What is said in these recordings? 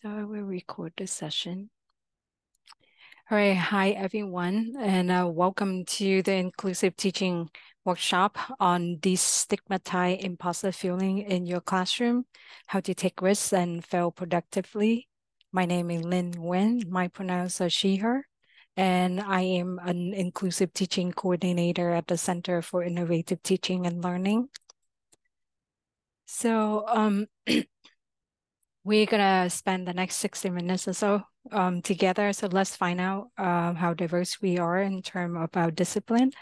So I will record the session. All right, hi everyone, and uh, welcome to the Inclusive Teaching Workshop on destigmatize imposter feeling in your classroom, how to take risks and fail productively. My name is Lin Nguyen, my pronouns are she, her, and I am an Inclusive Teaching Coordinator at the Center for Innovative Teaching and Learning. So um, we're gonna spend the next 60 minutes or so um, together. So let's find out uh, how diverse we are in terms of our discipline.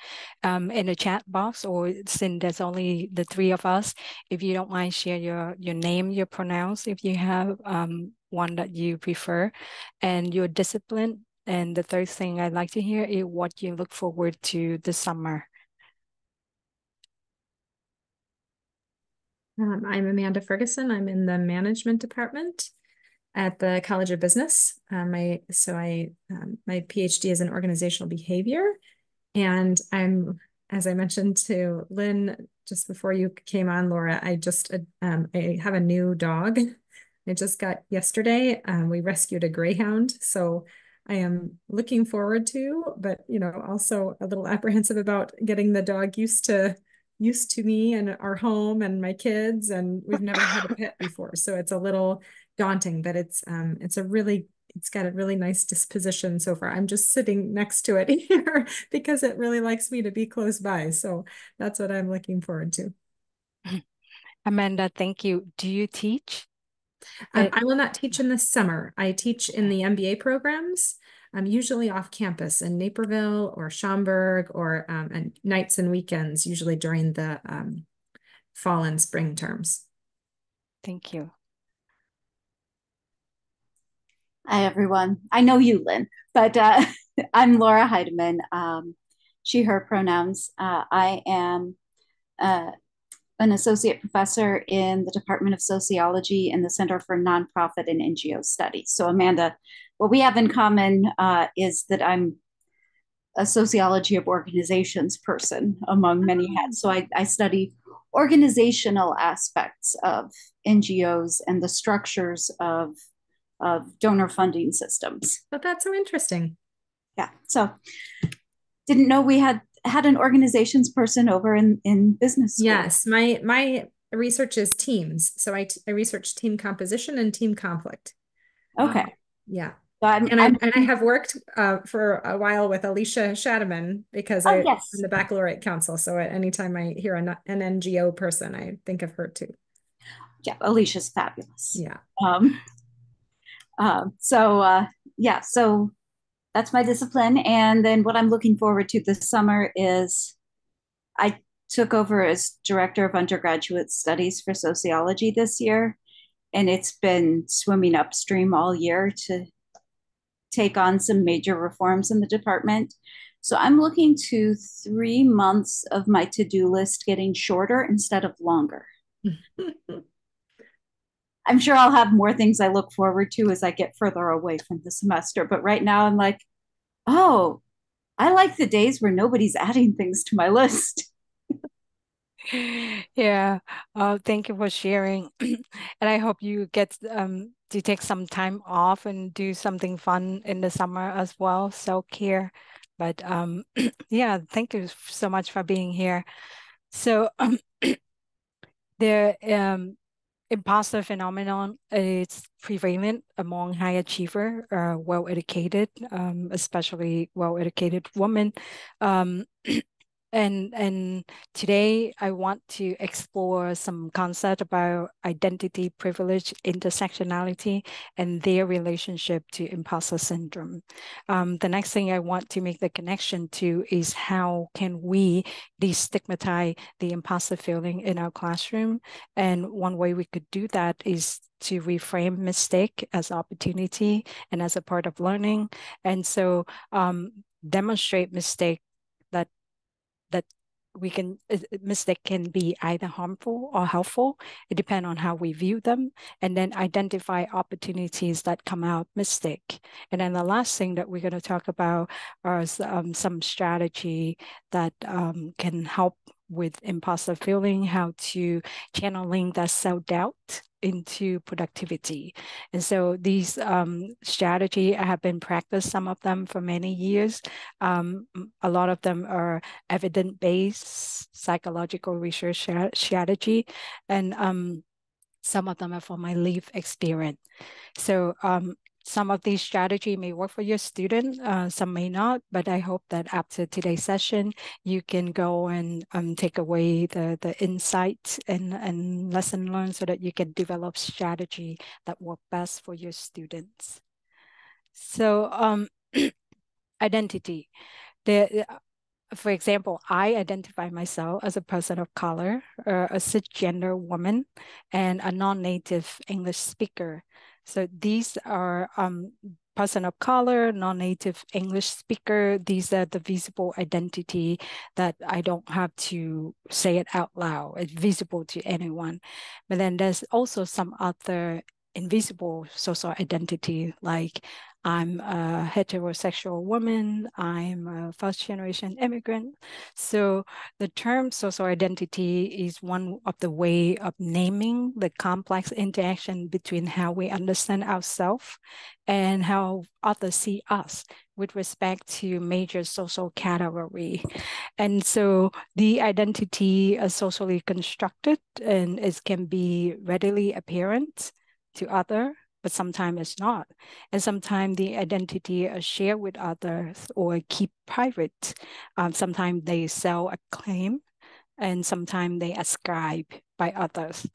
Um, in the chat box, or since there's only the three of us, if you don't mind, share your your name, your pronouns, if you have um, one that you prefer, and your discipline. And the third thing I'd like to hear is what you look forward to this summer. Um, I'm Amanda Ferguson. I'm in the management department at the College of Business. Um, I so I um, my PhD is in organizational behavior, and I'm as I mentioned to Lynn just before you came on, Laura. I just um, I have a new dog. I just got yesterday. Um, we rescued a greyhound, so I am looking forward to, but you know, also a little apprehensive about getting the dog used to used to me and our home and my kids and we've never had a pet before. So it's a little daunting but it's um it's a really it's got a really nice disposition so far. I'm just sitting next to it here because it really likes me to be close by. So that's what i'm looking forward to. Amanda thank you. Do you teach? Um, I will not teach in the summer. I teach in the MBA programs um, usually off campus in Naperville or Schaumburg or um, and nights and weekends, usually during the um, fall and spring terms. Thank you. Hi, everyone. I know you, Lynn, but uh, I'm Laura Heidemann. Um, she, her pronouns. Uh, I am uh, an associate professor in the Department of Sociology in the Center for Nonprofit and NGO Studies. So, Amanda, what we have in common uh, is that I'm a sociology of organizations person among many ah. hats. So, I, I study organizational aspects of NGOs and the structures of, of donor funding systems. But that's so interesting. Yeah. So, didn't know we had had an organizations person over in in business school. Yes, my my research is teams. So I, I research team composition and team conflict. Okay. Um, yeah. So I'm, and, I, and I have worked uh, for a while with Alicia Schatteman because oh, I, yes. am the Baccalaureate Council. So at any time I hear an, an NGO person, I think of her too. Yeah, Alicia's fabulous. Yeah. Um, uh, so uh, yeah, so that's my discipline. And then what I'm looking forward to this summer is I took over as director of undergraduate studies for sociology this year. And it's been swimming upstream all year to take on some major reforms in the department. So I'm looking to three months of my to do list getting shorter instead of longer. I'm sure I'll have more things I look forward to as I get further away from the semester. But right now, I'm like, oh, I like the days where nobody's adding things to my list. yeah. Uh, thank you for sharing. and I hope you get um, to take some time off and do something fun in the summer as well, self care. But um, yeah, thank you so much for being here. So um, there um, imposter phenomenon is prevalent among high achiever, uh, well-educated, um, especially well-educated women. Um, and and today I want to explore some concept about identity, privilege, intersectionality, and their relationship to imposter syndrome. Um, the next thing I want to make the connection to is how can we destigmatize the imposter feeling in our classroom? And one way we could do that is to reframe mistake as opportunity and as a part of learning. And so um, demonstrate mistake we can mistake can be either harmful or helpful. It depends on how we view them and then identify opportunities that come out mistake. And then the last thing that we're going to talk about are um, some strategy that um, can help with imposter feeling, how to channeling that self-doubt into productivity. And so these um, strategy, I have been practiced some of them for many years. Um, a lot of them are evidence-based psychological research strategy. And um, some of them are from my life experience. So um, some of these strategy may work for your student, uh, some may not, but I hope that after today's session, you can go and um, take away the, the insight and, and lesson learned so that you can develop strategy that work best for your students. So um, identity. The, for example, I identify myself as a person of color, uh, a cisgender woman, and a non-native English speaker. So these are um, person of color, non-native English speaker. These are the visible identity that I don't have to say it out loud. It's visible to anyone. But then there's also some other invisible social identity like I'm a heterosexual woman, I'm a first generation immigrant. So the term social identity is one of the way of naming the complex interaction between how we understand ourselves and how others see us with respect to major social category. And so the identity is socially constructed and it can be readily apparent to other but sometimes it's not. And sometimes the identity is shared with others or keep private. Um, sometimes they sell a claim and sometimes they ascribe by others.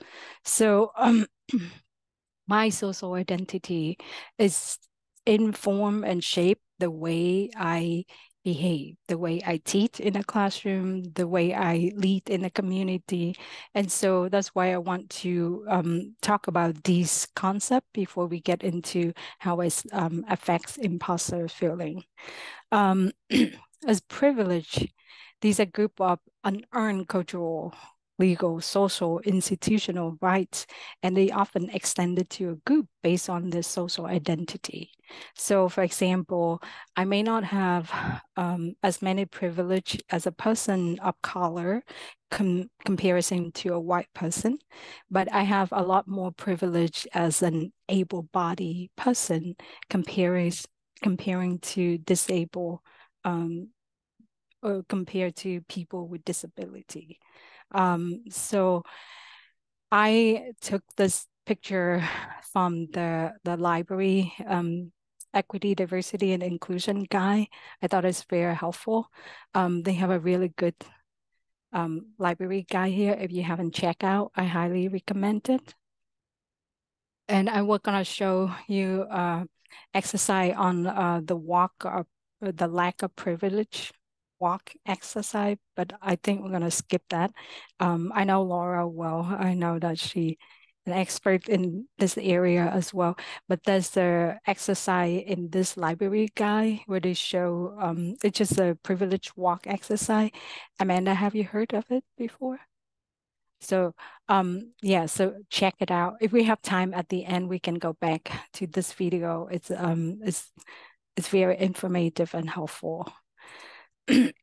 So um, my social identity is inform and shape the way I behave, the way I teach in a classroom, the way I lead in a community. And so that's why I want to um, talk about these concepts before we get into how it um, affects imposter feeling. Um, as privilege, these are group of unearned cultural legal, social, institutional rights, and they often extended to a group based on their social identity. So, for example, I may not have um, as many privilege as a person of color com comparison to a white person, but I have a lot more privilege as an able-bodied person comparing comparing to disabled um, or compared to people with disability. Um, so I took this picture from the, the library um, equity, diversity, and inclusion guide. I thought it's very helpful. Um, they have a really good um, library guide here. If you haven't checked out, I highly recommend it. And I was gonna show you uh, exercise on uh, the walk of the lack of privilege walk exercise, but I think we're going to skip that. Um, I know Laura well. I know that she an expert in this area as well. But there's the exercise in this library guide where they show um, it's just a privilege walk exercise. Amanda, have you heard of it before? So um, yeah, so check it out. If we have time at the end, we can go back to this video. It's um, it's it's very informative and helpful.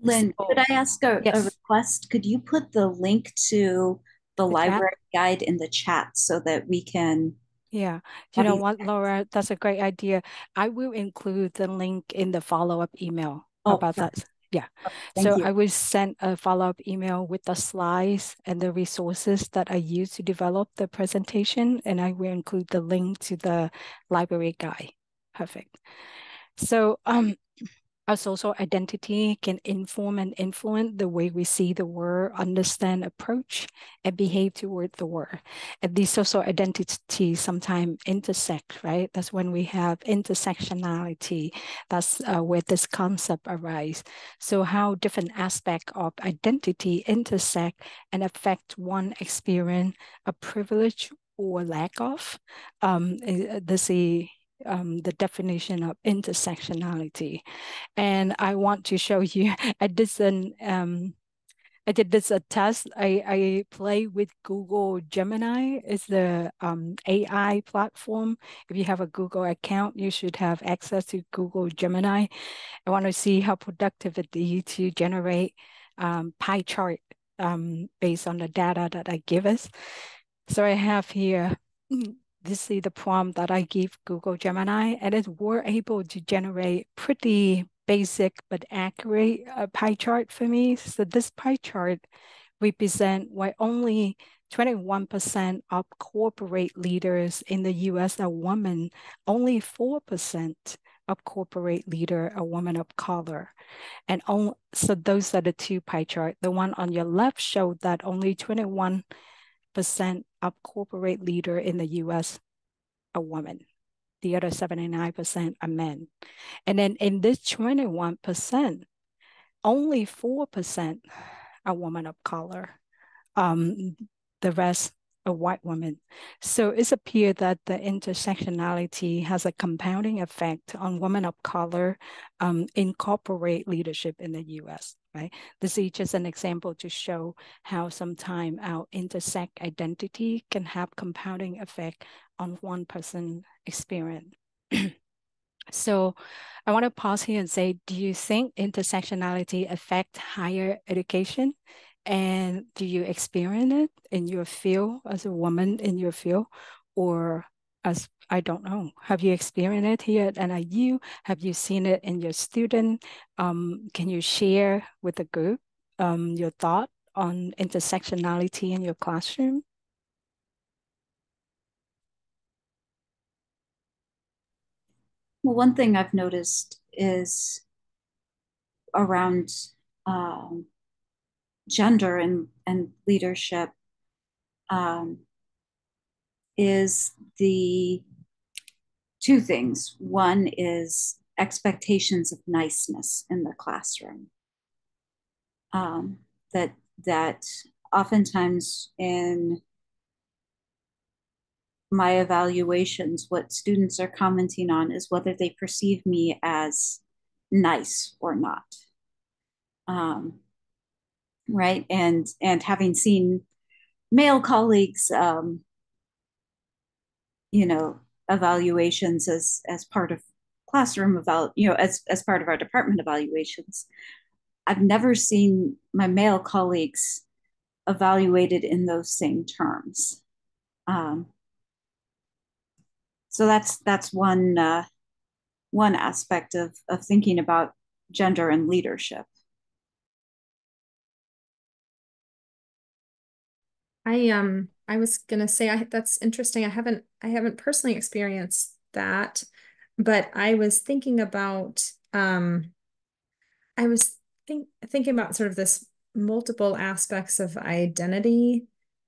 Lynn, so, could I ask a, yes. a, request? Could you put the link to the, the library chat? guide in the chat so that we can? Yeah, you know what, Laura, that's a great idea. I will include the link in the follow-up email oh, about perfect. that. Yeah. Oh, so you. I will send a follow-up email with the slides and the resources that I use to develop the presentation, and I will include the link to the library guide. Perfect. So um, our social identity can inform and influence the way we see the world, understand, approach, and behave toward the world. And these social identities sometimes intersect, right? That's when we have intersectionality. That's uh, where this concept arises. So how different aspects of identity intersect and affect one experience, a privilege or lack of. Um, this is um, the definition of intersectionality. And I want to show you, I did um, I did this a test. I, I play with Google Gemini. It's the um, AI platform. If you have a Google account, you should have access to Google Gemini. I want to see how productive it is to generate um, pie chart um, based on the data that I give us. So I have here, this is the prompt that I give Google Gemini, and it were able to generate pretty basic but accurate uh, pie chart for me. So this pie chart represent why only 21% of corporate leaders in the US are women, only 4% of corporate leader are women of color. And so those are the two pie chart. The one on your left showed that only 21% of corporate leader in the US are women. The other 79% are men. And then in this 21%, only 4% are women of color. Um, the rest a white woman. So it's appeared that the intersectionality has a compounding effect on women of color um, in corporate leadership in the US, right? This is just an example to show how sometimes our intersect identity can have compounding effect on one person experience. so I want to pause here and say, do you think intersectionality affect higher education? And do you experience it in your field as a woman in your field or as I don't know, have you experienced it here at NIU? Have you seen it in your student? Um, can you share with the group um, your thought on intersectionality in your classroom? Well, one thing I've noticed is around um, gender and, and leadership um, is the two things. One is expectations of niceness in the classroom. Um, that that oftentimes in my evaluations, what students are commenting on is whether they perceive me as nice or not. Um, right? And and having seen male colleagues, um, you know, evaluations as as part of classroom eval, you know, as as part of our department evaluations, I've never seen my male colleagues evaluated in those same terms. Um, so that's that's one uh, one aspect of of thinking about gender and leadership. I um I was gonna say I that's interesting. I haven't I haven't personally experienced that, but I was thinking about um I was think thinking about sort of this multiple aspects of identity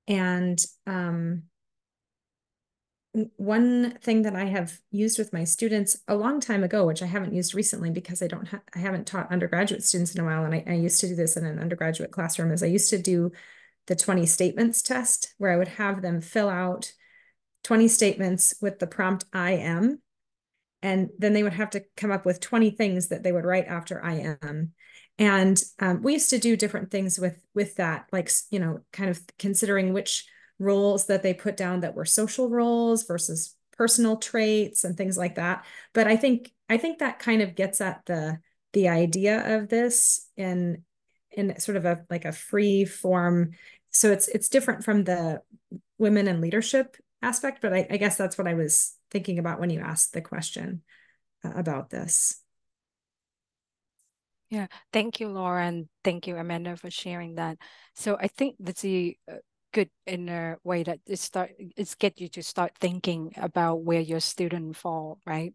and um one thing that I have used with my students a long time ago, which I haven't used recently because I don't ha I haven't taught undergraduate students in a while, and I, I used to do this in an undergraduate classroom, is I used to do the 20 statements test where I would have them fill out 20 statements with the prompt I am. And then they would have to come up with 20 things that they would write after I am. And um, we used to do different things with with that, like, you know, kind of considering which roles that they put down that were social roles versus personal traits and things like that. But I think I think that kind of gets at the the idea of this in in sort of a like a free form. So it's it's different from the women and leadership aspect but I, I guess that's what i was thinking about when you asked the question uh, about this. Yeah. Thank you laura and thank you amanda for sharing that. So i think that's a good in a way that it start it's get you to start thinking about where your student fall right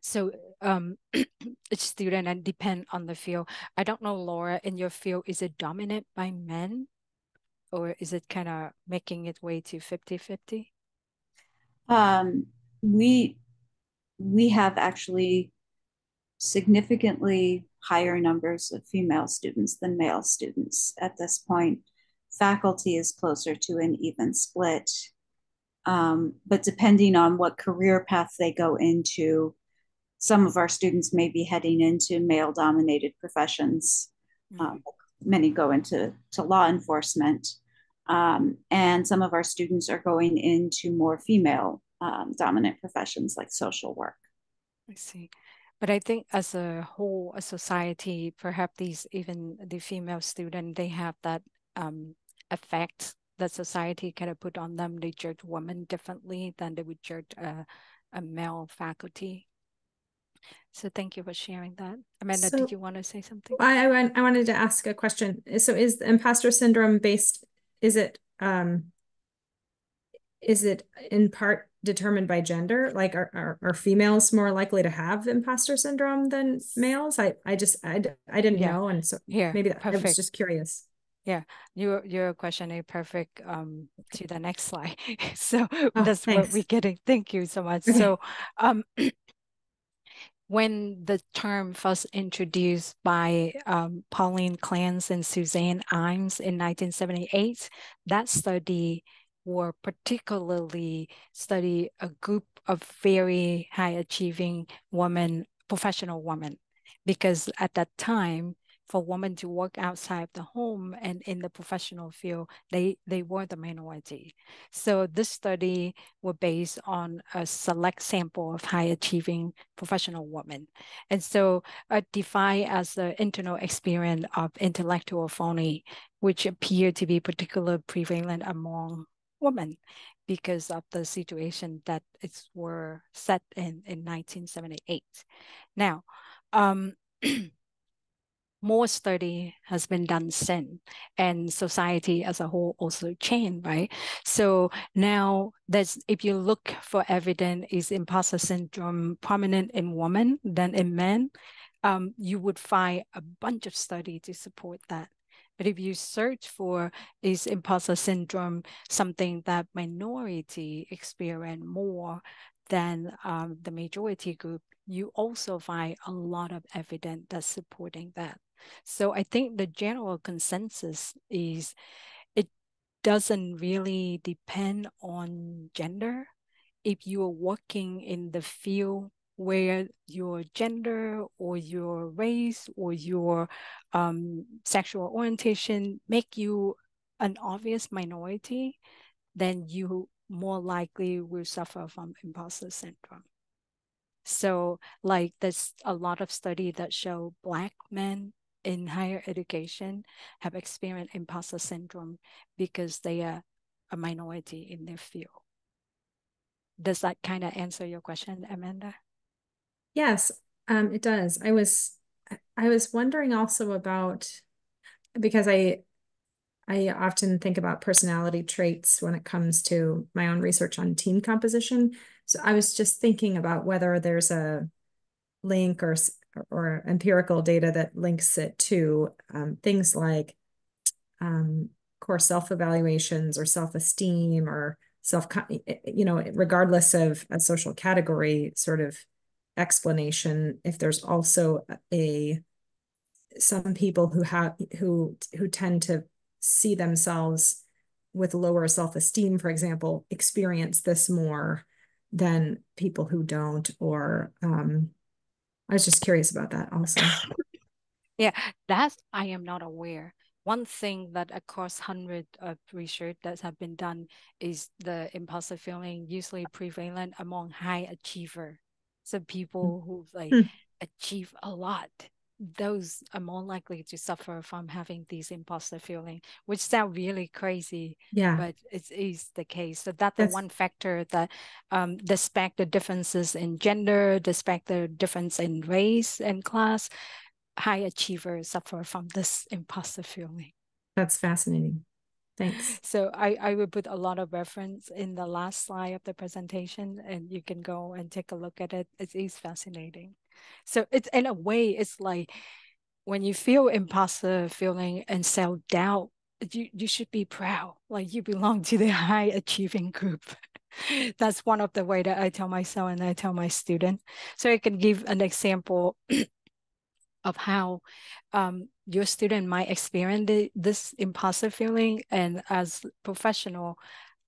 so um student and depend on the field. I don't know laura in your field is it dominant by men? Or is it kind of making its way to 50 50 um we we have actually significantly higher numbers of female students than male students at this point. Faculty is closer to an even split. Um, but depending on what career path they go into some of our students may be heading into male dominated professions. Mm-hmm. Um, many go into to law enforcement. Um, and some of our students are going into more female um, dominant professions like social work. I see. But I think as a whole, a society, perhaps these even the female student, they have that um, effect that society kind of put on them. They judge women differently than they would judge a, a male faculty. So thank you for sharing that. Amanda, So- did you want to say something? I, I, want- I wanted to ask a question. So is the imposter syndrome based, is it, um, is it in part determined by gender? Like are, are, are females more likely to have imposter syndrome than males? I, I just, I, I didn't Yeah. know. And so Here, maybe that, I was just curious. Yeah, your your question is perfect um to the next slide. So Oh, that's what we're getting. Thank you so much. Okay. So um when the term first introduced by um, Pauline Clance and Suzanne Imes in 1978, that study were particularly study a group of very high achieving women, professional women, because at that time, for women to work outside the home and in the professional field, they, they were the minority. So this study was based on a select sample of high achieving professional women. And so uh, defined as the internal experience of intellectual phony, which appeared to be particularly prevalent among women because of the situation that it were set in in 1978. Now, um, more study has been done since and society as a whole also changed right? So now there's if you look for evidence is imposter syndrome prominent in women than in men? Um, you would find a bunch of study to support that. But if you search for is imposter syndrome something that minority experience more than um, the majority group you also find a lot of evidence that's supporting that so I think the general consensus is it doesn't really depend on gender. If you are working in the field where your gender or your race or your um, sexual orientation make you an obvious minority, then you more likely will suffer from imposter syndrome. So like there's a lot of study that show black men in higher education have experienced imposter syndrome because they are a minority in their field. Does that kind of answer your question, Amanda? Yes, um, it does. I was, I was wondering also about, because I, I often think about personality traits when it comes to my own research on team composition. So I was just thinking about whether there's a link or or empirical data that links it to um, things like um, core self-evaluations or self-esteem or self you know regardless of a social category sort of explanation if there's also a some people who have who who tend to see themselves with lower self-esteem for example experience this more than people who don't or um I was just curious about that also. Yeah, that I am not aware. One thing that across hundred of research that have been done is the imposter feeling usually prevalent among high achiever. So people who like Hmm. achieve a lot, those are more likely to suffer from having these imposter feeling, which sound really crazy, Yeah, but it is the case. So that's the one factor that um, despite the differences in gender, despite the difference in race and class, high achievers suffer from this imposter feeling. that's fascinating. Thanks. So I, I will put a lot of reference in the last slide of the presentation and you can go and take a look at it. It is fascinating. So it's in a way, it's like when you feel imposter feeling and self-doubt, you, you should be proud, like you belong to the high achieving group. That's one of the way that I tell myself and I tell my student. So I can give an example of how um, your student might experience the, this imposter feeling. And as professional,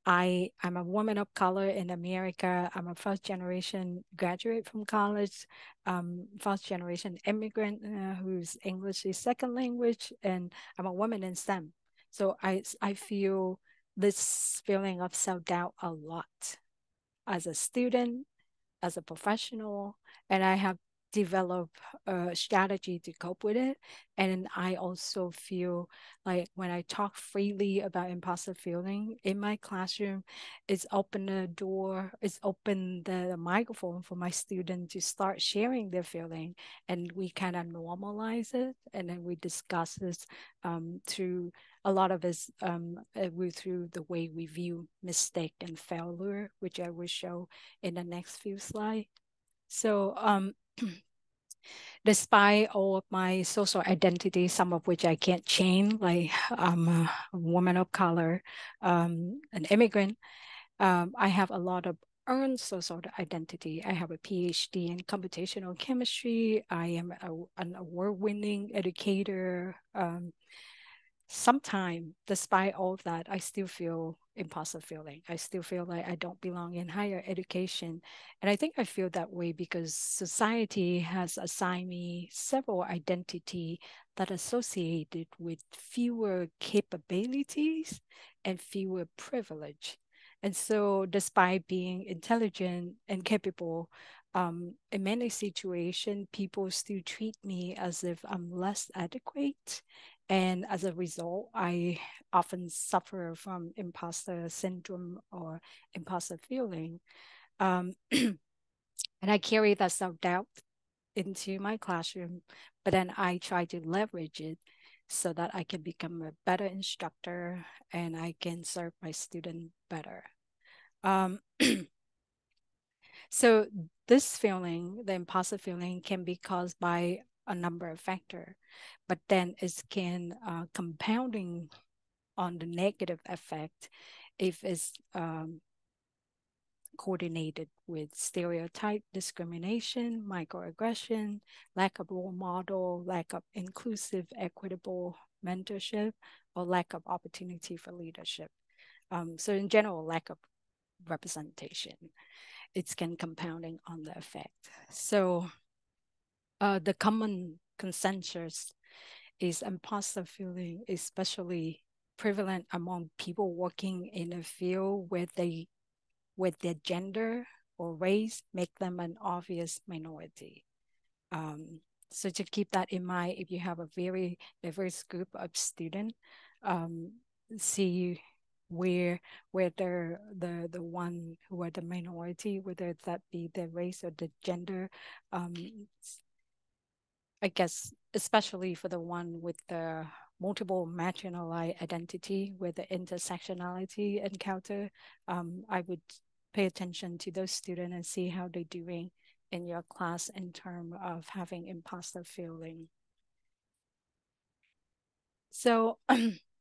I I'm a woman of color in America. I'm a first generation graduate from college, um, first generation immigrant uh, whose English is second language, and I'm a woman in STEM. So I I feel this feeling of self doubt a lot as a student, as a professional, and I have develop a strategy to cope with it. And I also feel like when I talk freely about imposter feeling in my classroom, it's open the door, it's open the, microphone for my student to start sharing their feeling. And we kind of normalize it. And then we discuss this um, through a lot of us um, uh, through the way we view mistake and failure, which I will show in the next few slides. So um, despite all of my social identity, some of which I can't change, like I'm a woman of color, um, an immigrant, um, I have a lot of earned social identity. I have a PhD in computational chemistry. I am a, an award-winning educator. Um, Sometimes, despite all of that, I still feel imposter feeling. I still feel like I don't belong in higher education. And I think I feel that way because society has assigned me several identity that associated with fewer capabilities and fewer privilege. And so despite being intelligent and capable, um, in many situations, people still treat me as if I'm less adequate and as a result, I often suffer from imposter syndrome or imposter feeling. Um, and I carry that self doubt into my classroom, but then I try to leverage it so that I can become a better instructor and I can serve my student better. Um, so this feeling, the imposter feeling, can be caused by a number of factors, but then it can uh, compounding on the negative effect if it's um, coordinated with stereotype discrimination, microaggression, lack of role model, lack of inclusive, equitable mentorship, or lack of opportunity for leadership. Um, so in general, lack of representation. It's can compounding on the effect. So uh, the common consensus is imposter feeling, especially prevalent among people working in a field where they, with their gender or race, make them an obvious minority. Um, so to keep that in mind, if you have a very diverse group of students, um, see where whether the the one who are the minority, whether that be the race or the gender, um, I guess, especially for the one with the multiple marginalized identity with the intersectionality encounter, um, I would pay attention to those students and see how they're doing in your class in terms of having imposter feeling. So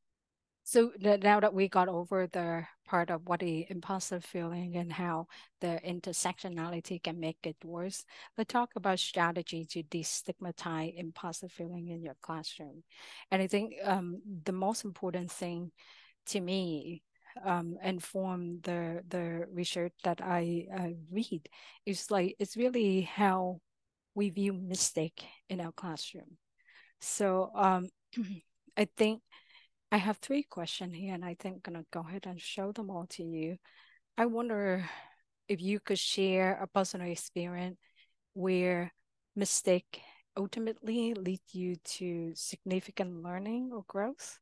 So now that we got over the part of what the imposter feeling and how the intersectionality can make it worse, let's talk about strategy to destigmatize imposter feeling in your classroom. And I think um, the most important thing to me um, inform the the research that I uh, read is like it's really how we view mistake in our classroom. So um, I think I have three questions here, and I think I'm gonna go ahead and show them all to you. I wonder if you could share a personal experience where mistake ultimately lead you to significant learning or growth.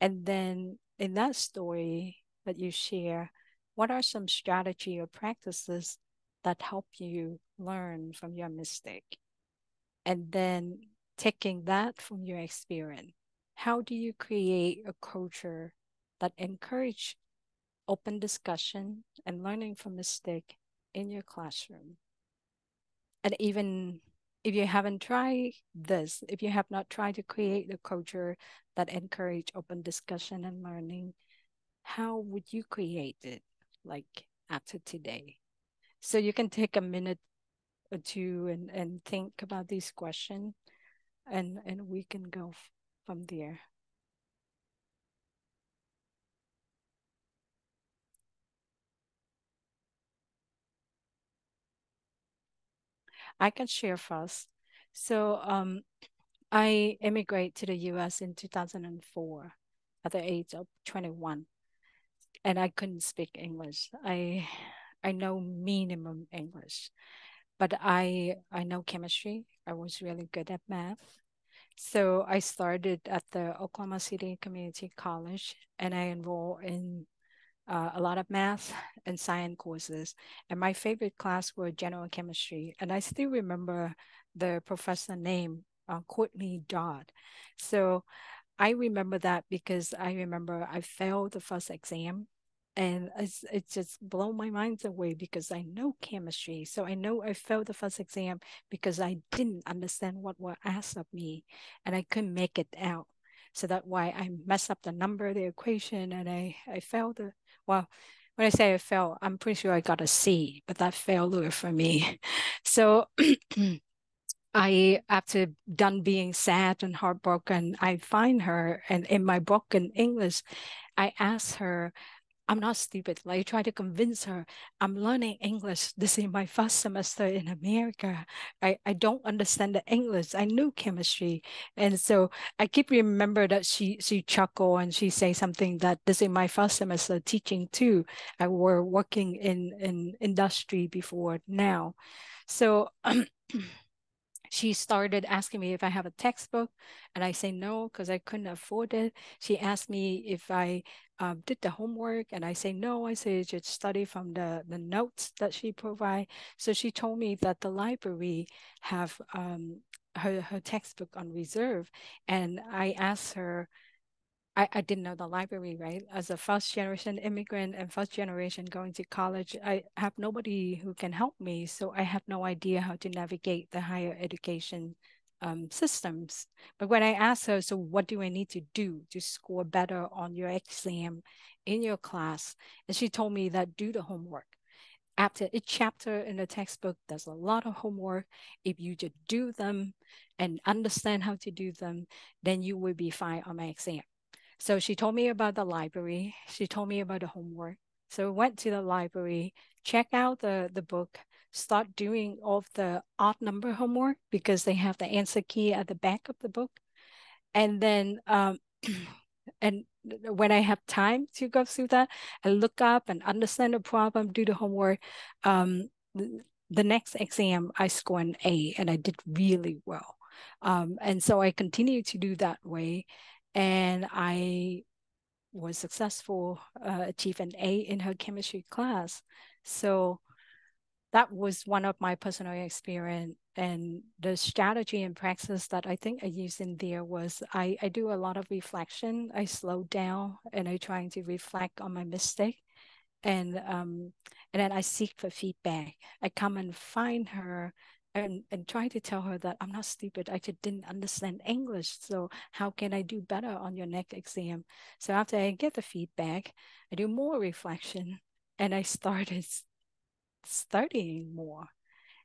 And then in that story that you share, what are some strategy or practices that help you learn from your mistake? And then taking that from your experience, how do you create a culture that encourage open discussion and learning from mistake in your classroom? And even if you haven't tried this, if you have not tried to create a culture that encourage open discussion and learning, how would you create it like after today? So you can take a minute or two and, and think about these questions and, and we can go from there. I can share first. So um, I immigrated to the US in 2004 at the age of 21 and I couldn't speak English. I I know minimum English. but I I know chemistry. I was really good at math. So I started at the Oklahoma City Community College and I enrolled in uh, a lot of math and science courses. And my favorite class were general chemistry. And I still remember the professor name, uh, Courtney Dodd. So I remember that because I remember I failed the first exam and it's, it just blow my mind away because I know chemistry. So I know I failed the first exam because I didn't understand what were asked of me and I couldn't make it out. So that's why I messed up the number, the equation, and I, I failed the, well, when I say I failed, I'm pretty sure I got a C, but that failure for me. So I, after done being sad and heartbroken, I find her and in my book in English, I asked her, I'm not stupid. Like I try to convince her, I'm learning English. This is my first semester in America. I, I don't understand the English. I knew chemistry. And so I keep remember that she she chuckle and she say something that this is my first semester teaching too. I were working in in industry before now. So she started asking me if I have a textbook, and I say no because I couldn't afford it. She asked me if I um, did the homework, and I say no. I say just study from the the notes that she provide. So she told me that the library have um, her her textbook on reserve, and I asked her I, I didn't know the library, right? As a first generation immigrant and first generation going to college, I have nobody who can help me. So I have no idea how to navigate the higher education um, systems. But when I asked her, so what do I need to do to score better on your exam in your class? And she told me that do the homework. After each chapter in the textbook, there's a lot of homework. If you just do them and understand how to do them, then you will be fine on my exam. So she told me about the library. She told me about the homework. So I went to the library, check out the, the book, start doing all of the odd number homework because they have the answer key at the back of the book. And then, um, and when I have time to go through that, I look up and understand the problem, do the homework. Um, the next exam, I score an A and I did really well. Um, and so I continue to do that way and I was successful, uh, achieve an A in her chemistry class. So that was one of my personal experience and the strategy and practice that I think I used in there was I, I do a lot of reflection. I slow down and I trying to reflect on my mistake and um and then I seek for feedback. I come and find her and and try to tell her that I'm not stupid. I just didn't understand English. So how can I do better on your next exam? So after I get the feedback, I do more reflection and I started studying more.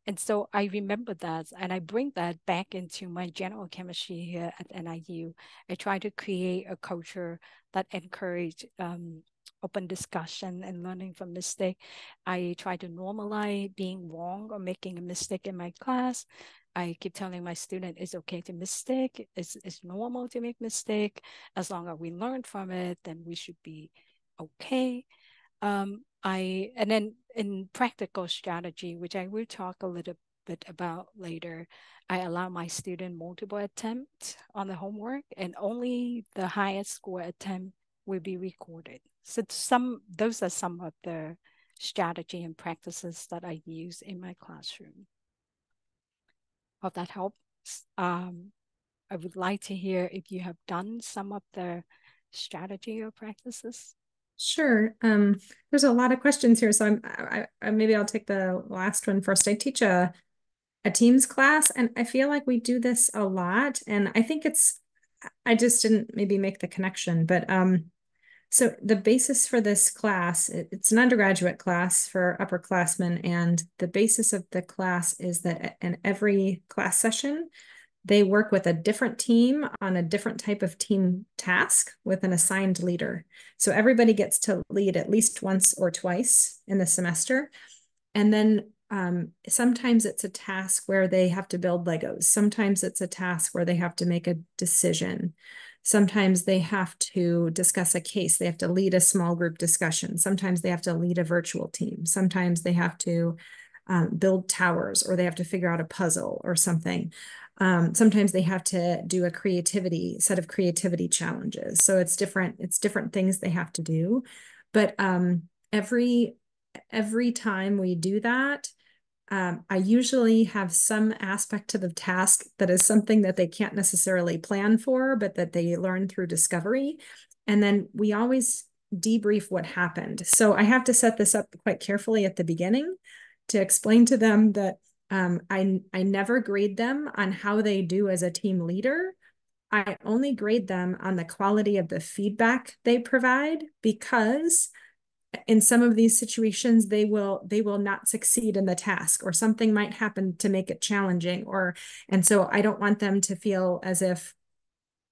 And so I remember that and I bring that back into my general chemistry here at NIU. I try to create a culture that encourage um, open discussion and learning from mistake. I try to normalize being wrong or making a mistake in my class. I keep telling my student it's okay to mistake. It's, it's normal to make mistake. As long as we learn from it, then we should be okay. Um, I and then in practical strategy, which I will talk a little bit about later, I allow my student multiple attempts on the homework and only the highest score attempt will be recorded. So some those are some of the strategy and practices that I use in my classroom. Hope that helps. Um, I would like to hear if you have done some of the strategy or practices. Sure. Um, there's a lot of questions here, so I'm I, I, maybe I'll take the last one first. I teach a a Teams class, and I feel like we do this a lot, and I think it's I just didn't maybe make the connection, but um, so the basis for this class, it's an undergraduate class for upperclassmen, and the basis of the class is that in every class session, they work with a different team on a different type of team task with an assigned leader. So everybody gets to lead at least once or twice in the semester. And then um, sometimes it's a task where they have to build Legos. Sometimes it's a task where they have to make a decision. Sometimes they have to discuss a case. They have to lead a small group discussion. Sometimes they have to lead a virtual team. Sometimes they have to um, build towers or they have to figure out a puzzle or something. Um, sometimes they have to do a creativity set of creativity challenges. So it's different, it's different things they have to do. But um, every every time we do that, um, I usually have some aspect to the task that is something that they can't necessarily plan for, but that they learn through discovery. And then we always debrief what happened. So I have to set this up quite carefully at the beginning to explain to them that um, I, I never grade them on how they do as a team leader. I only grade them on the quality of the feedback they provide because in some of these situations they will they will not succeed in the task or something might happen to make it challenging or and so I don't want them to feel as if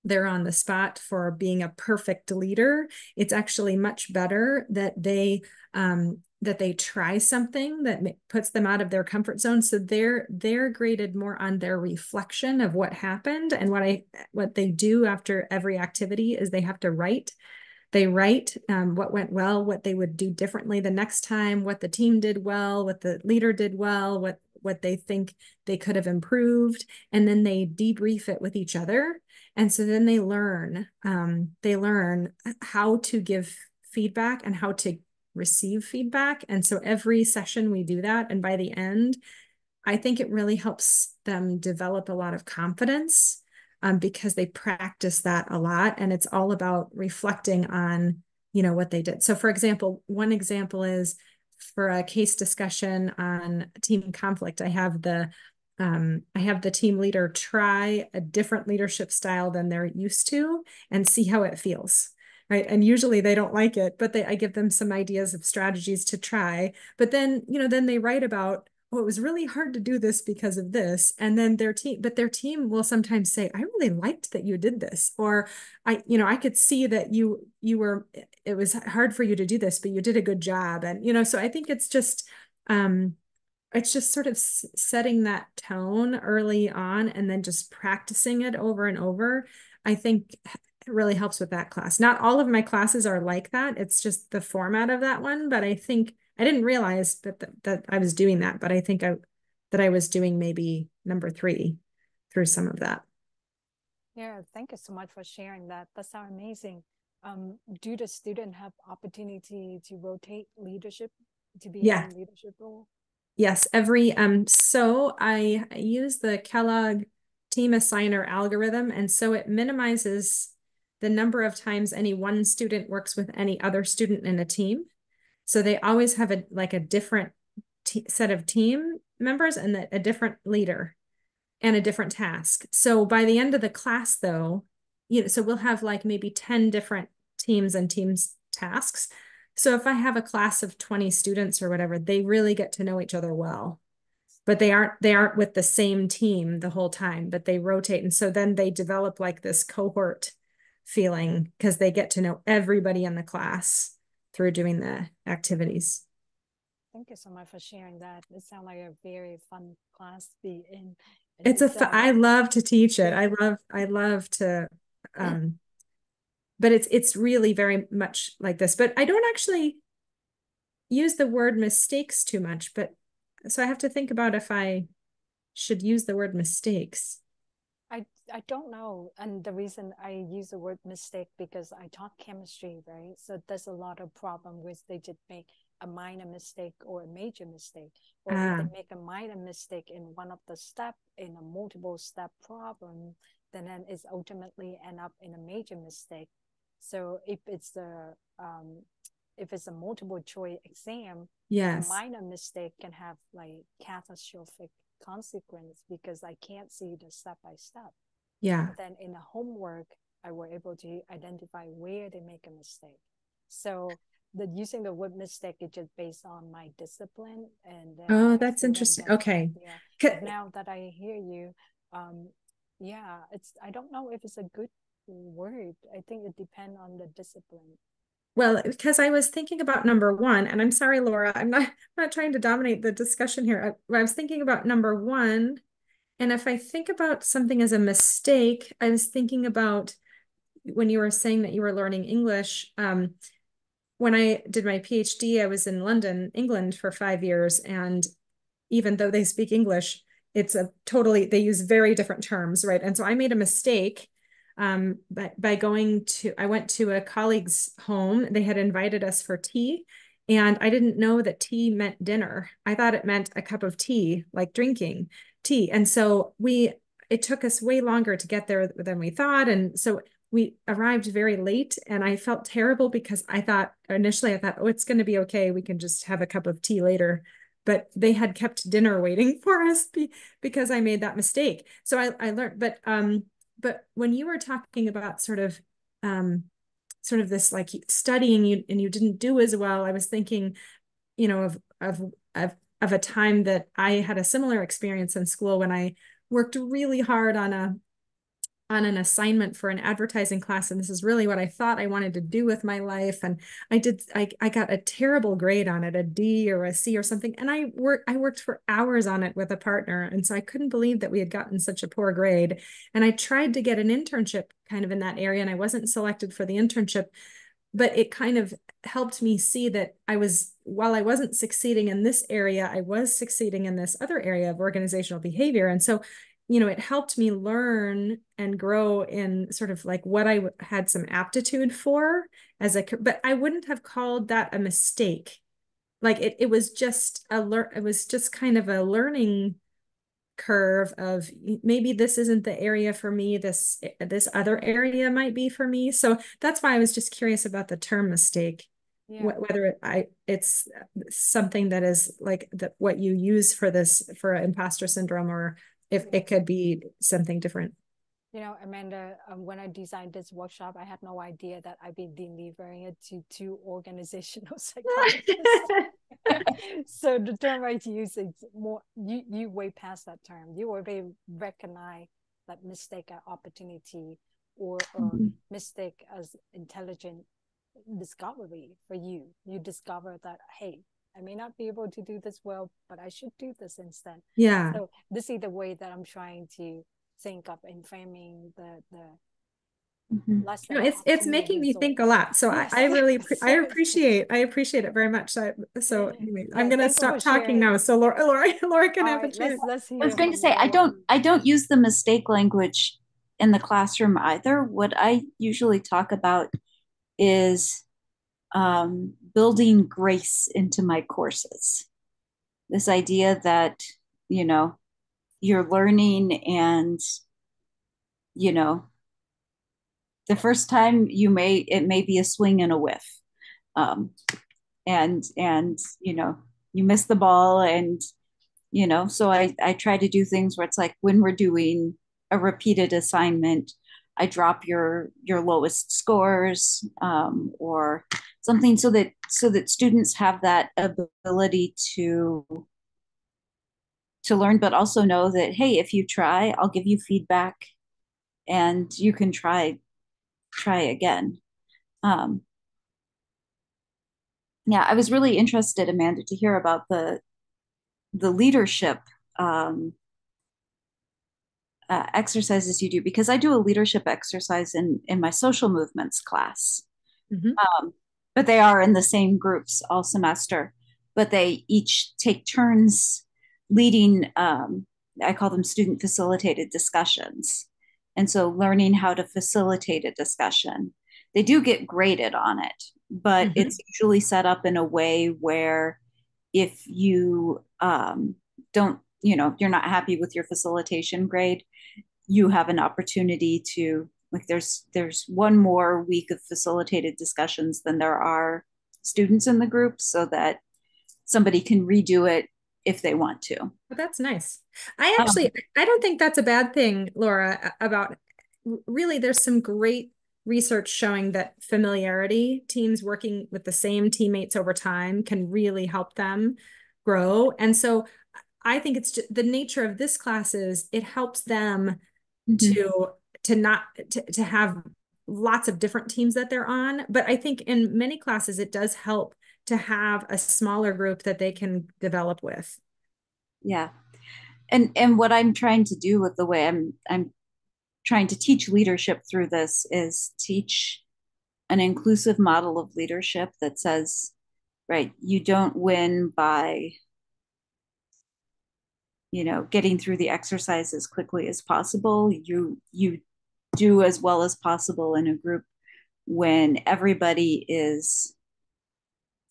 they're on the spot for being a perfect leader. It's actually much better that they um, that they try something that puts them out of their comfort zone. So they're they're graded more on their reflection of what happened and what I what they do after every activity is they have to write. They write um, what went well, what they would do differently the next time, what the team did well, what the leader did well, what what they think they could have improved, and then they debrief it with each other and so then they learn, um, they learn how to give feedback and how to receive feedback. And so every session we do that. And by the end, I think it really helps them develop a lot of confidence um, because they practice that a lot. And it's all about reflecting on, you know, what they did. So for example, one example is for a case discussion on team conflict, I have the um, I have the team leader try a different leadership style than they're used to and see how it feels. Right. And usually they don't like it, but they I give them some ideas of strategies to try. But then, you know, then they write about, oh, it was really hard to do this because of this. And then their team, but their team will sometimes say, I really liked that you did this. Or I, you know, I could see that you you were it was hard for you to do this, but you did a good job. And, you know, so I think it's just um it's just sort of setting that tone early on and then just practicing it over and over i think it really helps with that class not all of my classes are like that it's just the format of that one but i think i didn't realize that that, that i was doing that but i think i that i was doing maybe number three through some of that yeah thank you so much for sharing that that's so amazing um, do the student have opportunity to rotate leadership to be yeah. in leadership role Yes, every um so I use the Kellogg team assigner algorithm and so it minimizes the number of times any one student works with any other student in a team. So they always have a like a different set of team members and a, a different leader and a different task. So by the end of the class though, you know, so we'll have like maybe 10 different teams and teams tasks. So if I have a class of 20 students or whatever, they really get to know each other well. But they aren't they aren't with the same team the whole time, but they rotate. And so then they develop like this cohort feeling because they get to know everybody in the class through doing the activities. Thank you so much for sharing that. It sounds like a very fun class to be in. it's, it's a. I love to teach it. I love I love to um but it's it's really very much like this but i don't actually use the word mistakes too much but so i have to think about if i should use the word mistakes i don't know and the reason i use the word mistake because i taught chemistry right so there's a lot of problem with they just make a minor mistake or a major mistake or if they ah. make a minor mistake in one of the step in a multiple step problem then, then it's ultimately end up in a major mistake so if it's a um, if it's a multiple choice exam, yes, a minor mistake can have like catastrophic consequence because I can't see the step by step. Yeah. But then in the homework, I were able to identify where they make a mistake. So the using the word mistake is just based on my discipline and oh that's interesting that, okay yeah now that i hear you um yeah it's i don't know if it's a good word. I think it depends on the discipline. Well, because I was thinking about number one, and I'm sorry, Laura, I'm not I'm not trying to dominate the discussion here. I, I was thinking about number one, and if I think about something as a mistake, I was thinking about when you were saying that you were learning English. Um, when I did my PhD, I was in London, England for five years, and even though they speak English, it's a totally they use very different terms, right? And so I made a mistake um, by, by going to, I went to a colleague's home. They had invited us for tea. And I didn't know that tea meant dinner. I thought it meant a cup of tea, like drinking tea. And so we, it took us way longer to get there than we thought. And so we arrived very late and I felt terrible because I thought initially I thought, oh, it's going to be okay. We can just have a cup of tea later. But they had kept dinner waiting for us be, because I made that mistake. So I, I learned, but um, but when you were talking about sort of um, sort of this like studying you and you didn't do as well, I was thinking, you know, of of of of a time that I had a similar experience in school when I worked really hard on a on an assignment for an advertising class and this is really what I thought I wanted to do with my life and I did I, I got a terrible grade on it a D or a C or something and I worked I worked for hours on it with a partner and so I couldn't believe that we had gotten such a poor grade and I tried to get an internship kind of in that area and I wasn't selected for the internship but it kind of helped me see that I was while I wasn't succeeding in this area I was succeeding in this other area of organizational behavior and so you know, it helped me learn and grow in sort of like what I had some aptitude for as a, but I wouldn't have called that a mistake. Like it, it was just a learn, it was just kind of a learning curve of maybe this isn't the area for me this this other area might be for me so that's why i was just curious about the term mistake yeah. whether it, i it's something that is like the, what you use for this for imposter syndrome or if it could be something different. You know, Amanda, um, when I designed this workshop, I had no idea that I'd be delivering it to two organizational psychologists. so the term I use is more, you, you way past that term. You already recognize that mistake as opportunity or, or mm-hmm. mistake as intelligent discovery for you. You discover that, hey, I may not be able to do this well, but I should do this instead. Yeah. So this is the way that I'm trying to think of in framing the the Mm-hmm. No, it's it's making me think a lot. So yes. I, I really I appreciate I appreciate it very much. So, so anyway, yeah, I'm gonna stop talking now. So Laura Laura Laura can All have right, a chance. Let's, let's I was going to say I don't I don't use the mistake language in the classroom either. What I usually talk about is um, building grace into my courses. This idea that, you know, you're learning and, you know, the first time you may, it may be a swing and a whiff. Um, and, and, you know, you miss the ball and, you know, so I, I try to do things where it's like when we're doing a repeated assignment, I drop your your lowest scores um, or something so that so that students have that ability to to learn but also know that hey if you try i'll give you feedback and you can try try again um, yeah i was really interested amanda to hear about the the leadership um, uh, exercises you do because i do a leadership exercise in in my social movements class mm-hmm. um, but they are in the same groups all semester but they each take turns leading um, i call them student facilitated discussions and so learning how to facilitate a discussion they do get graded on it but mm-hmm. it's usually set up in a way where if you um, don't you know you're not happy with your facilitation grade you have an opportunity to like there's there's one more week of facilitated discussions than there are students in the group so that somebody can redo it if they want to. Well, that's nice. I um, actually um, i don't think that's a bad thing laura about really there's some great research showing that familiarity teams working with the same teammates over time can really help them grow. And so i think it's just, the nature of this class is it helps them mm-hmm. to to not to, to have lots of different teams that they're on. But i think in many classes it does help to have a smaller group that they can develop with yeah and and what i'm trying to do with the way i'm i'm trying to teach leadership through this is teach an inclusive model of leadership that says right you don't win by you know, getting through the exercise as quickly as possible. You you do as well as possible in a group when everybody is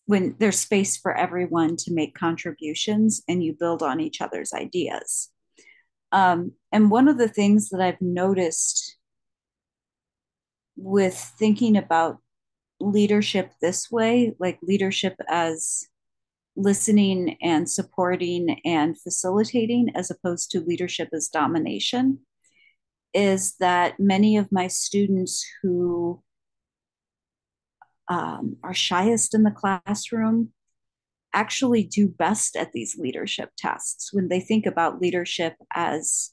when there's space for everyone to make contributions and you build on each other's ideas. Um, and one of the things that I've noticed with thinking about leadership this way, like leadership as listening and supporting and facilitating, as opposed to leadership as domination, is that many of my students who um, are shyest in the classroom actually do best at these leadership tests when they think about leadership as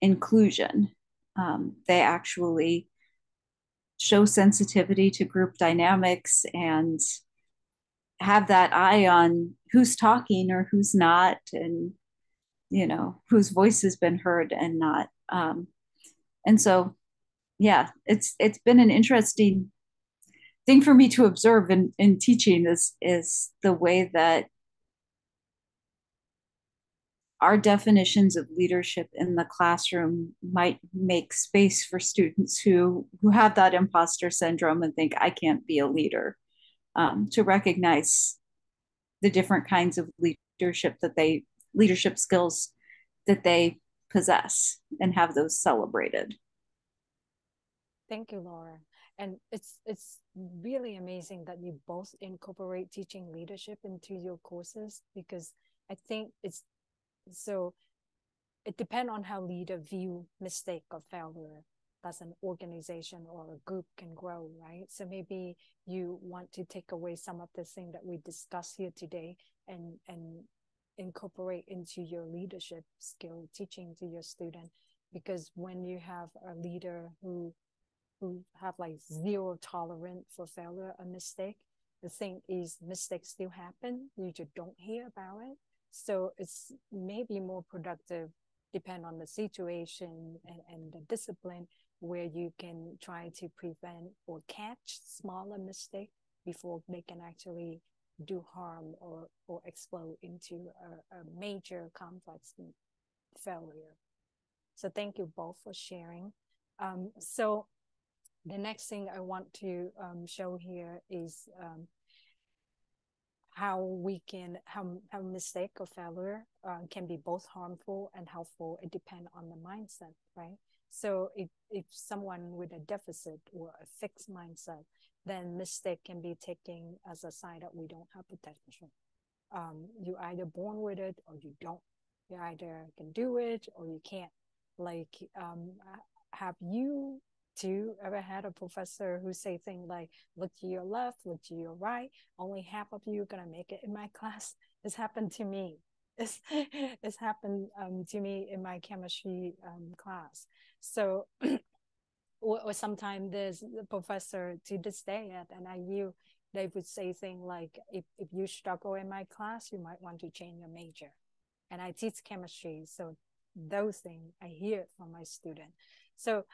inclusion. Um, they actually show sensitivity to group dynamics and have that eye on who's talking or who's not and you know whose voice has been heard and not um, and so yeah it's it's been an interesting thing for me to observe in, in teaching is is the way that our definitions of leadership in the classroom might make space for students who who have that imposter syndrome and think I can't be a leader um, to recognize the different kinds of leadership that they leadership skills that they possess and have those celebrated. Thank you, Laura. And it's it's really amazing that you both incorporate teaching leadership into your courses because I think it's so it depends on how leader view mistake or failure as an organization or a group can grow, right? So maybe you want to take away some of the things that we discussed here today and and incorporate into your leadership skill teaching to your student because when you have a leader who who have like zero tolerance for failure or mistake the thing is mistakes still happen you just don't hear about it so it's maybe more productive, depend on the situation and, and the discipline where you can try to prevent or catch smaller mistake before they can actually do harm or, or explode into a, a major complex failure. So thank you both for sharing. Um, so the next thing I want to um, show here is um, how we can how, how mistake or failure uh, can be both harmful and helpful. It depends on the mindset right? So if, if someone with a deficit or a fixed mindset then mistake can be taken as a sign that we don't have potential um, you either born with it or you don't. You either can do it or you can't. Like um, have you you ever had a professor who say things like, look to your left, look to your right, only half of you are going to make it in my class? This happened to me. This, this happened um, to me in my chemistry um, class. So, or, or sometimes there's the professor to this day at NIU, they would say things like, if, if you struggle in my class, you might want to change your major. And I teach chemistry, so those things I hear from my student. So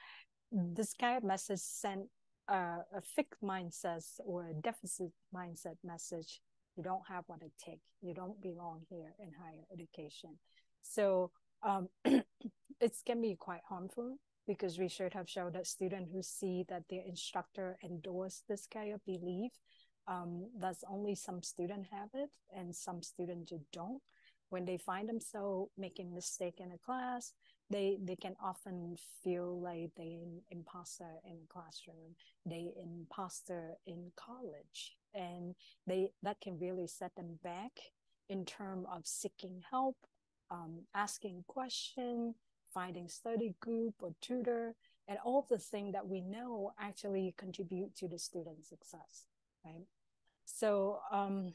this kind of message sent uh, a fixed mindset or a deficit mindset message. You don't have what it takes. You don't belong here in higher education. So um, it can be quite harmful because research have shown that students who see that their instructor endorse this kind of belief, um, that's only some students have it and some students don't. When they find themselves making mistake in a class, they they can often feel like they imposter in a classroom they imposter in college and they that can really set them back in terms of seeking help um, asking question finding study group or tutor and all the things that we know actually contribute to the student success right? So um,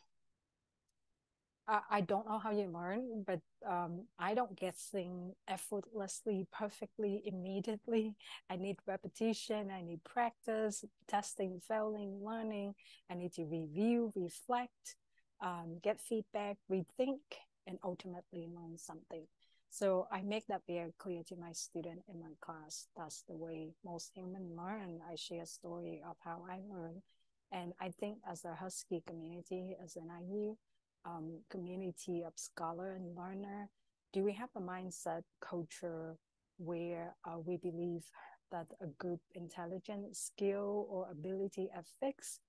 I, don't know how you learn, but um, I don't get things effortlessly, perfectly, immediately. I need repetition. I need practice, testing, failing, learning. I need to review, reflect, um, get feedback, rethink, and ultimately learn something. So I make that very clear to my student in my class. That's the way most humans learn. I share a story of how I learn. And I think as a Husky community, as an NIU, um, community of scholar and learner, do we have a mindset culture where uh, we believe that a good intelligence skill or ability are fixed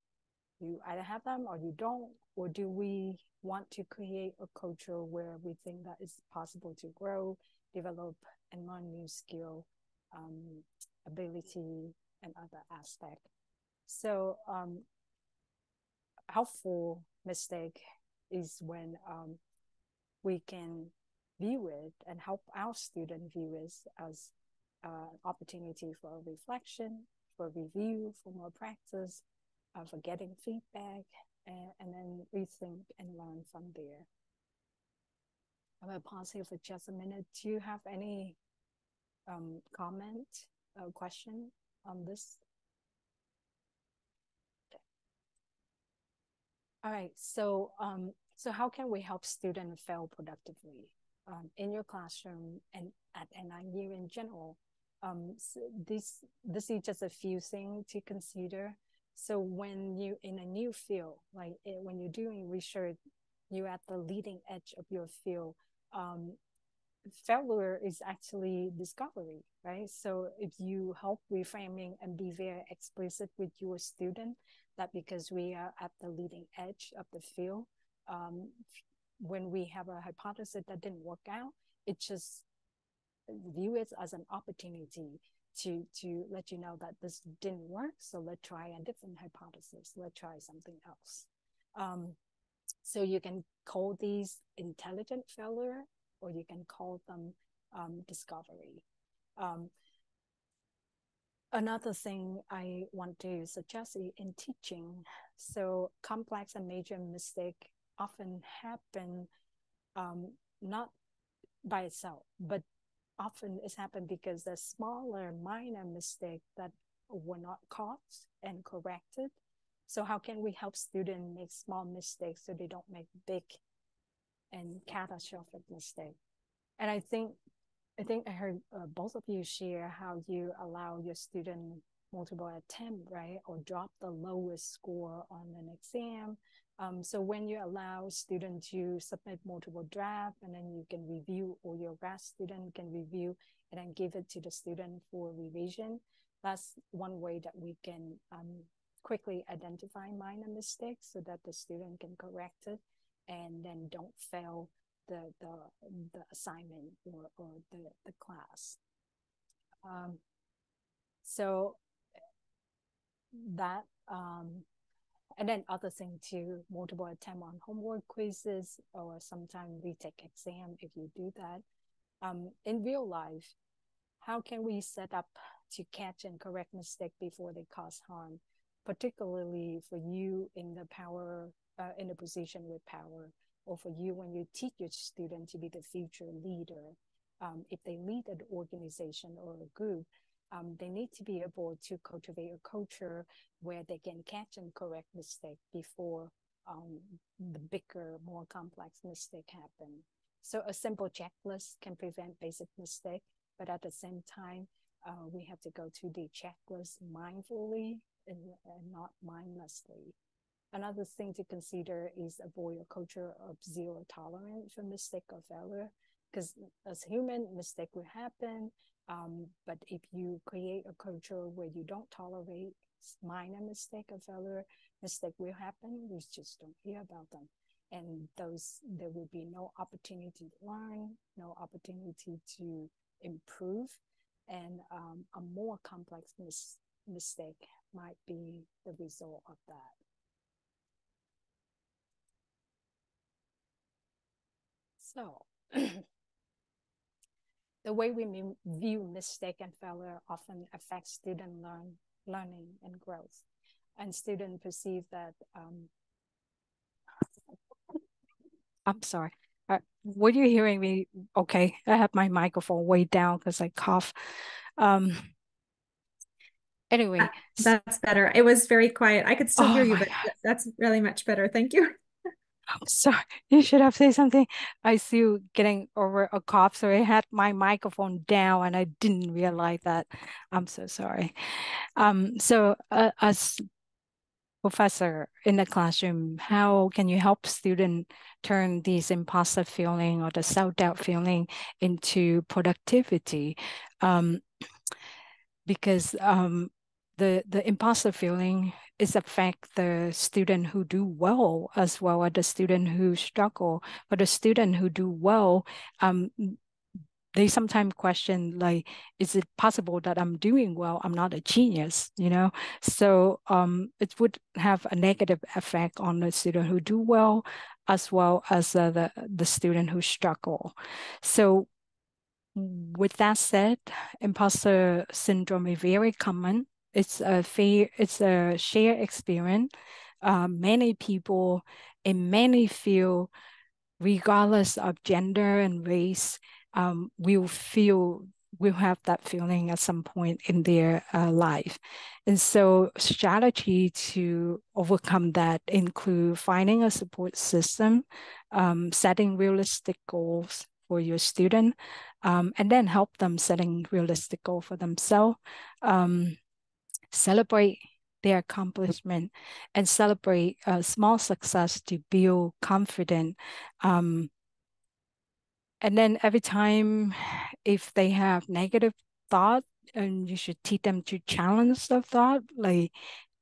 you? Either have them or you don't or do we want to create a culture where we think that it's possible to grow develop and learn new skill um, ability and other aspect? So um, helpful mistake is when um, we can view it and help our student view it as uh, an opportunity for reflection, for review, for more practice, uh, for getting feedback, and, and then rethink and learn from there. I'm going to pause here for just a minute. Do you have any um, comment or question on this? All right, so um, so how can we help students fail productively um, in your classroom and at NIU in general? Um, so this this is just a few things to consider. So when you in a new field, like it, when you're doing research, you're at the leading edge of your field. Um, failure is actually discovery, right? So if you help reframing and be very explicit with your student, that because we are at the leading edge of the field, um, when we have a hypothesis that didn't work out, it just view it as an opportunity to to let you know that this didn't work. So let's try a different hypothesis. Let's try something else. Um, so you can call these intelligent failure, or you can call them um, discovery. Um, another thing I want to suggest in teaching, so complex and major mistake often happen um, not by itself, but often it's happened because the smaller minor mistake that were not caught and corrected. So how can we help students make small mistakes so they don't make big and catastrophic mistake? And I think I think I heard uh, both of you share how you allow your student multiple attempt, right, or drop the lowest score on an exam. Um, so when you allow students to submit multiple draft and then you can review or your grad student can review and then give it to the student for revision, that's one way that we can um, quickly identify minor mistakes so that the student can correct it and then don't fail the the the assignment or, or the, the class. Um, so that um, and then other thing too, multiple attempt on homework quizzes or sometimes retake exam if you do that. Um, in real life, how can we set up to catch and correct mistake before they cause harm, particularly for you in the power uh, in a position with power or for you when you teach your student to be the future leader. Um, if they lead an organization or a group, um, they need to be able to cultivate a culture where they can catch and correct mistake before um, the bigger, more complex mistake happen. So a simple checklist can prevent basic mistake, but at the same time, uh, we have to go to the checklist mindfully and, and not mindlessly. Another thing to consider is avoid a culture of zero tolerance for mistake or failure, because as human, mistake will happen. Um, but if you create a culture where you don't tolerate minor mistake or failure, mistake will happen. We just don't hear about them. And those, there will be no opportunity to learn, no opportunity to improve. And um, a more complex mis- mistake might be the result of that. So, the way we view mistake and failure often affects student learn, learning and growth. And students perceive that. Um, I'm sorry. Uh, were you hearing me? Okay, I have my microphone way down because I cough. Um, anyway, that's better. It was very quiet. I could still oh hear you, but God. that's really much better. Thank you. I'm sorry. You should have said something. I see you getting over a cough, so I had my microphone down and I didn't realize that. I'm so sorry. Um, so uh, as professor in the classroom, how can you help student turn these imposter feeling or the self-doubt feeling into productivity? Um, because um, the, the imposter feeling is affect the student who do well as well as the student who struggle. But the student who do well, um, they sometimes question like, is it possible that I'm doing well? I'm not a genius, you know? So um, it would have a negative effect on the student who do well, as well as uh, the, the student who struggle. So with that said, imposter syndrome is very common. It's a fair, it's a shared experience. Uh, many people in many field, regardless of gender and race, um, will feel will have that feeling at some point in their uh, life. And so strategy to overcome that include finding a support system, um, setting realistic goals for your student, um, and then help them setting realistic goal for themselves. Um, celebrate their accomplishment and celebrate a small success to build confidence um, and then every time if they have negative thought, and you should teach them to challenge the thought, like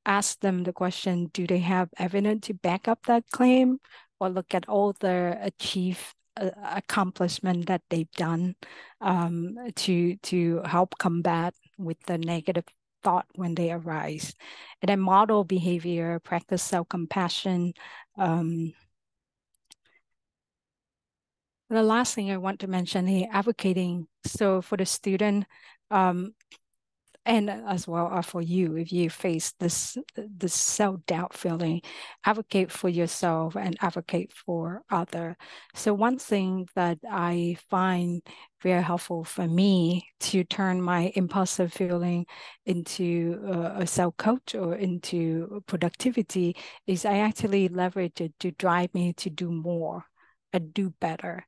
ask them the question, do they have evidence to back up that claim? Or look at all the achieved uh, accomplishment that they've done um, to to help combat with the negative thought when they arise. And then model behavior, practice self-compassion, um, the last thing I want to mention is advocating. So for the student, um, and as well uh, for you, if you face this this self doubt feeling, advocate for yourself and advocate for other. So one thing that I find very helpful for me to turn my imposter feeling into a self coach or into productivity is I actually leverage it to drive me to do more and do better.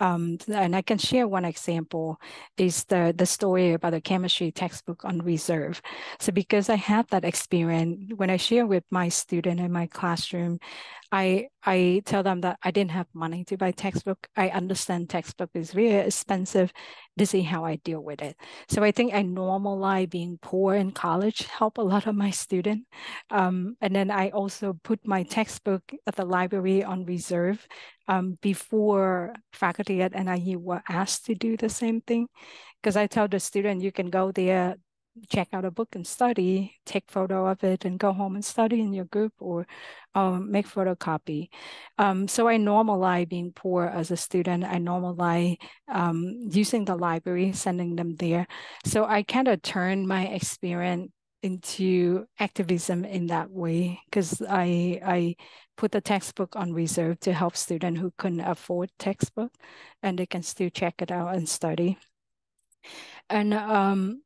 Um, and I can share one example is the, the story about the chemistry textbook on reserve. So because I had that experience, when I share with my student in my classroom, I I tell them that I didn't have money to buy textbook. I understand textbook is really expensive. This is how I deal with it. So I think I normalize being poor in college, help a lot of my student. Um, and then I also put my textbook at the library on reserve um, before faculty at NIU were asked to do the same thing. Because I tell the student, you can go there, check out a book and study, take photo of it and go home and study in your group or um, make photocopy. Um, so I normalize being poor as a student. I normalize um, using the library, sending them there. So I kind of turn my experience into activism in that way because I I put the textbook on reserve to help students who couldn't afford textbook and they can still check it out and study. And um,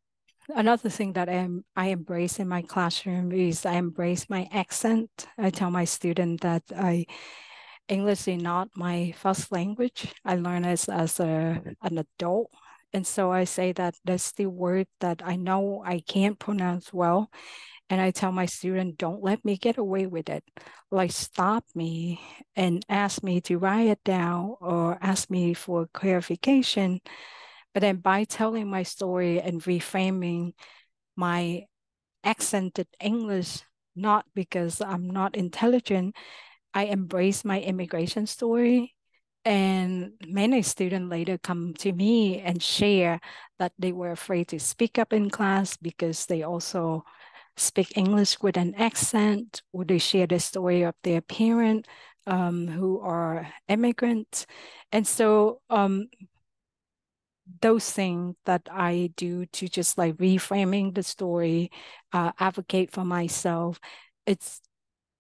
another thing that I, am, I embrace in my classroom is I embrace my accent. I tell my student that I English is not my first language. I learned it as a, an adult. And so I say that that's the word that I know I can't pronounce well. And I tell my student, don't let me get away with it. Like stop me and ask me to write it down or ask me for clarification but then by telling my story and reframing my accented English, not because I'm not intelligent, I embrace my immigration story. And many students later come to me and share that they were afraid to speak up in class because they also speak English with an accent, or they share the story of their parent um, who are immigrants. And so um, those things that I do to just like reframing the story, uh, advocate for myself, it's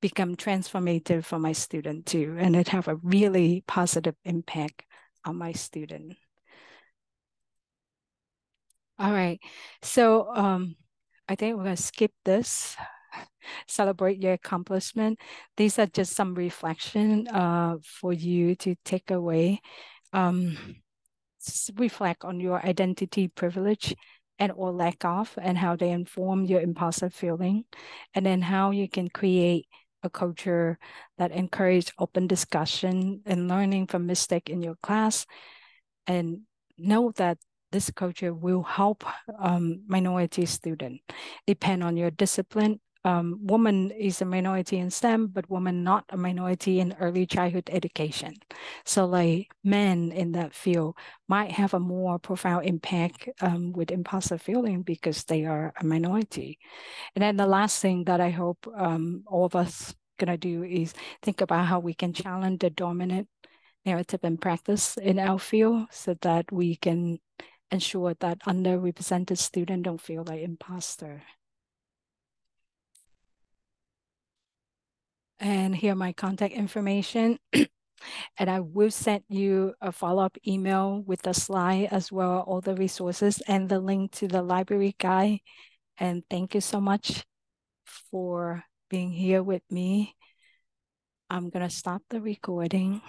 become transformative for my student too. And it have a really positive impact on my student. All right, so um, I think we're gonna skip this. Celebrate your accomplishment. These are just some reflection uh, for you to take away. Um, reflect on your identity privilege and or lack of and how they inform your imposter feeling and then how you can create a culture that encourage open discussion and learning from mistake in your class and know that this culture will help um, minority student. Depend on your discipline um, woman is a minority in STEM, but woman not a minority in early childhood education. So like men in that field might have a more profound impact um, with imposter feeling because they are a minority. And then the last thing that I hope um, all of us gonna do is think about how we can challenge the dominant narrative and practice in our field so that we can ensure that underrepresented students don't feel like imposter. And here my contact information. and I will send you a follow-up email with the slide as well, all the resources and the link to the library guide. And thank you so much for being here with me. I'm gonna stop the recording.